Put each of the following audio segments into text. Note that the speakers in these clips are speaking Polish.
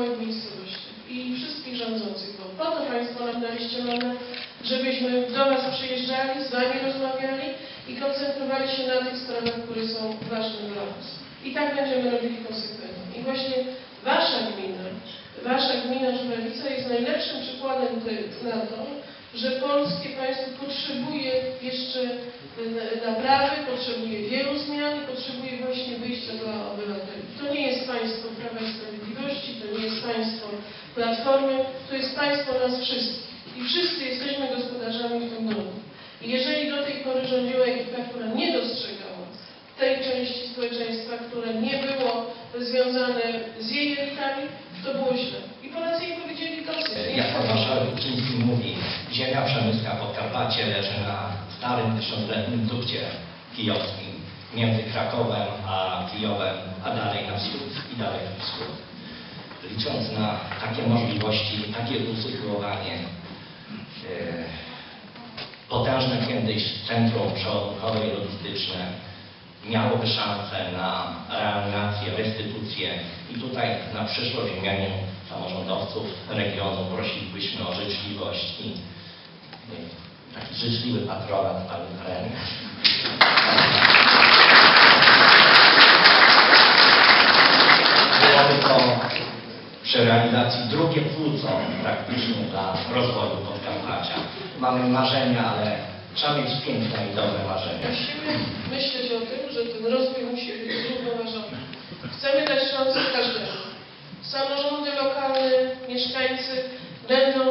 małych miejscowościach i wszystkich rządzących, bo po to Państwo nam daliście mandat, żebyśmy do Was przyjeżdżali, z Wami rozmawiali i koncentrowali się na tych sprawach, które są ważne dla Was. I tak będziemy robili konsekwentnie. I właśnie Wasza gmina, Wasza gmina Żurawica jest najlepszym przykładem na to, że polskie państwo potrzebuje jeszcze naprawy, potrzebuje wielu zmian potrzebuje właśnie wyjścia dla obywateli. To nie jest państwo Prawa i Sprawiedliwości, to nie jest państwo Platformy, to jest państwo nas wszystkich. I wszyscy jesteśmy gospodarzami w tym domu. I jeżeli do tej pory rządziła ekipa, która nie dostrzegała tej części społeczeństwa, które nie było związane z jej elitami, to było źle. I Polacy jej powiedzieli dosyć. Jak pan marszałek Kuczyński mówi, ziemia przemyska Podkarpacie leży na starym tysiącletnim dukcie kijowskim między Krakowem a Kijowem, a dalej na wschód i dalej na wschód. Licząc na takie możliwości, takie usytuowanie, e, potężne kiedyś centrum przeładunkowe i logistyczne miałoby szansę na reanimację, restytucję i tutaj na przyszłość w imieniu samorządowców regionu prosilibyśmy o życzliwość i i taki życzliwy patronat Pani terenie. Byłoby to przy realizacji drugie płuco praktycznie dla rozwoju Podkarpacia. Mamy marzenia, ale trzeba mieć piękne i dobre marzenia. Musimy myśleć o tym, że ten rozwój musi być zrównoważony. Chcemy dać szansę każdemu. Samorządy lokalne, mieszkańcy będą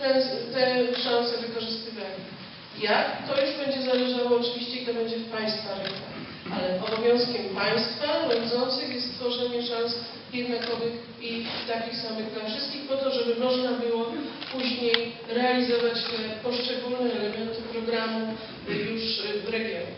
te, szanse wykorzystywali. Jak? To już będzie zależało oczywiście to będzie w Państwa rękach. Ale obowiązkiem państwa rządzących jest stworzenie szans jednakowych i takich samych dla wszystkich, po to, żeby można było później realizować te poszczególne elementy programu już w regionie.